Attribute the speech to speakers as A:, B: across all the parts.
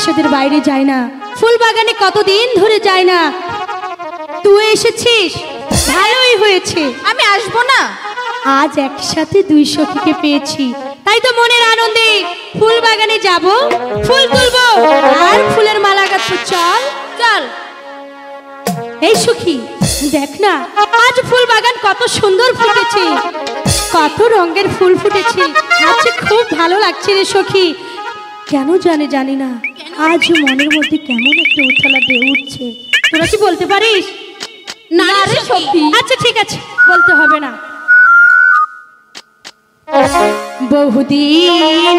A: প্রাসাদের বাইরে যায় না। ফুল বাগানে কতদিন ধরে যায় না। তুই এসেছিস? ভালোই হয়েছে।
B: আমি আসব না।
A: আজ একসাথে দুই সখীকে পেয়েছি। তাই তো মনের আনন্দে ফুল বাগানে যাব। ফুল তুলবো। আর ফুলের মালা গাঁথবো। চল
B: চল।
A: এই সখী দেখ না আজ ফুল বাগান কত সুন্দর ফুটেছে। কত রঙের ফুল ফুটেছে। আজ খুব ভালো লাগছে রে সখী। কেন জানে জানি না। আজ মনের মধ্যে কেমন একটা উত্থালা দিয়ে উঠছে। তোরা কি বলতে পারিস?
B: না রে
A: আচ্ছা ঠিক আছে বলতে হবে না। বহুদিন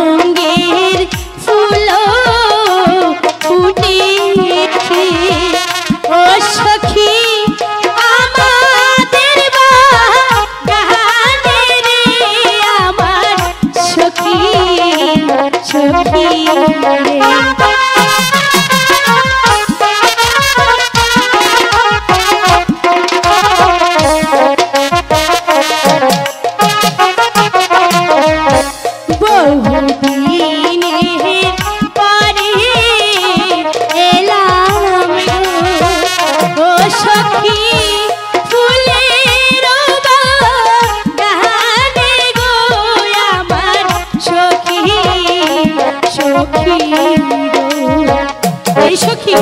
A: সখী সখী। এই সখী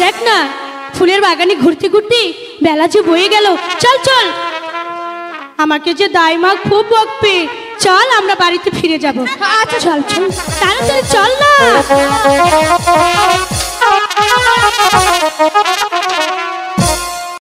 A: দেখ না ফুলের বাগানে ঘুরতে ঘুরতে বেলা যে বয়ে গেল। চল চল। আমাকে যে দায় দাইমা খুব বকবে চল আমরা বাড়িতে ফিরে যাব। আচ্ছা চল চল। তাড়াতাড়ি চল না।